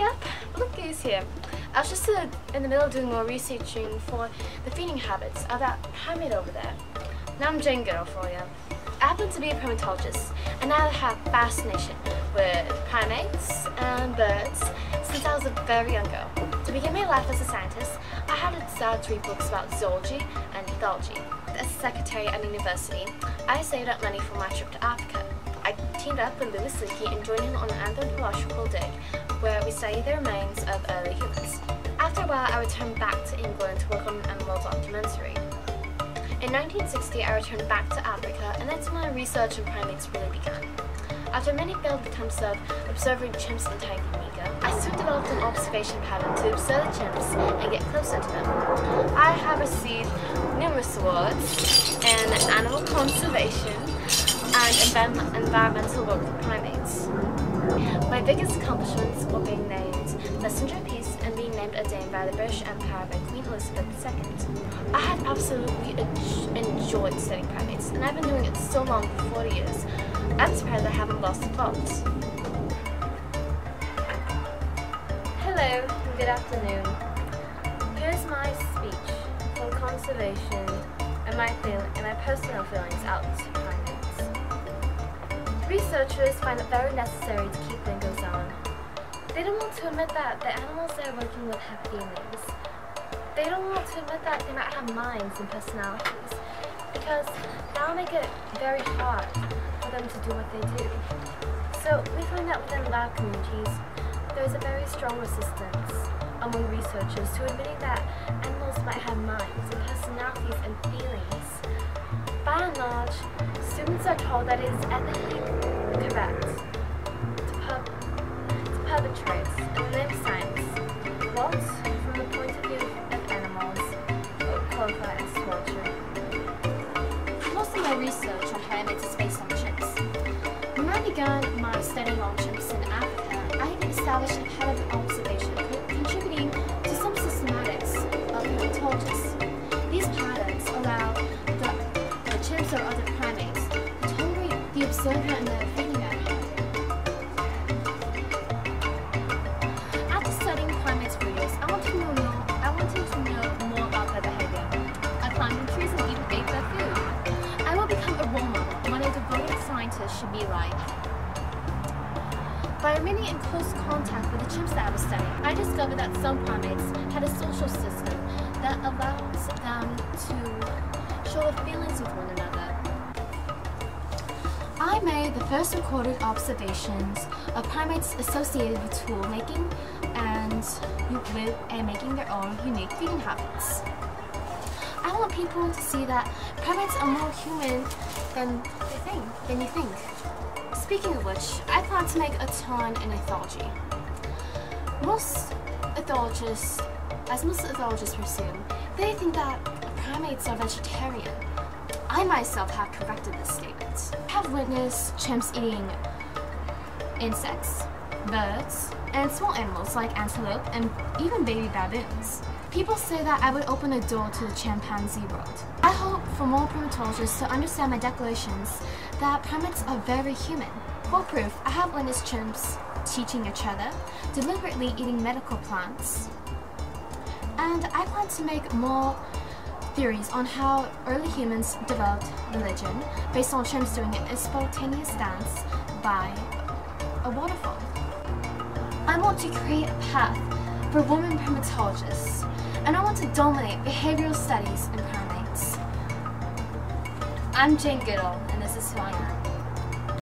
Up, look who's here. I was just uh, in the middle of doing more researching for the feeding habits of that primate over there. Now I'm Jane for you. I happen to be a primatologist and I have fascination with primates and birds since I was a very young girl. To begin my life as a scientist, I had to start to read books about zoology and ethology. As a secretary at university, I saved up money for my trip to Africa. I teamed up with Louis Leakey and joined him on an anthropological studied the remains of early humans. After a while, I returned back to England to work on an animal documentary. In 1960, I returned back to Africa, and that's when my research on primates really began. After many failed attempts of observing chimps in Tanganyika, I soon developed an observation pattern to observe the chimps and get closer to them. I have received numerous awards in animal conservation and environmental work for primates. My biggest accomplishments were being named Messenger of Peace and being named a Dame by the British Empire by Queen Elizabeth II. I had absolutely enjoyed studying primates, and I've been doing it so long for 40 years. I'm surprised I haven't lost the plot. Hello, good afternoon. Here's my speech on conservation and my, and my personal feelings out to primates. Researchers find it very necessary to keep lingo's on. They don't want to admit that the animals they're working with have feelings. They don't want to admit that they might have minds and personalities, because that'll make it very hard for them to do what they do. So we find that within lab communities, there's a very strong resistance among researchers to admitting that animals might have minds and personalities and feelings. By and large, students are told that it is ethically correct to, pub to perpetrate and live science what, from the point of view of animals, would qualify as torture. Most of my research on primates is based on chimps. When I began my study on chimps in Africa, I had established a pattern of other primates tolerate the observer their feeding. After studying primates years, I wanted to know, I wanted to know more about their behavior. I climbed trees and even ate their food. I will become a role model, what a devoted scientist should be like. By remaining in close contact with the chimps that I was studying, I discovered that some primates had a social system that allows them to show their feelings with one another. I made the first recorded observations of primates associated with tool making and with and making their own unique feeding habits. I want people to see that primates are more human than they think, than you think. Speaking of which, I plan to make a ton in ethology. Most ethologists, as most ethologists presume, they think that primates are vegetarian. I myself have corrected this statement. I have witnessed chimps eating insects, birds, and small animals like antelope and even baby baboons. People say that I would open a door to the chimpanzee world. I hope for more primatologists to understand my declarations that primates are very human. For proof, I have witnessed chimps teaching each other, deliberately eating medical plants, and I plan to make more theories on how early humans developed religion based on chimps doing a spontaneous dance by a waterfall. I want to create a path for women primatologists, and I want to dominate behavioral studies in primates. I'm Jane Goodall, and this is who I am.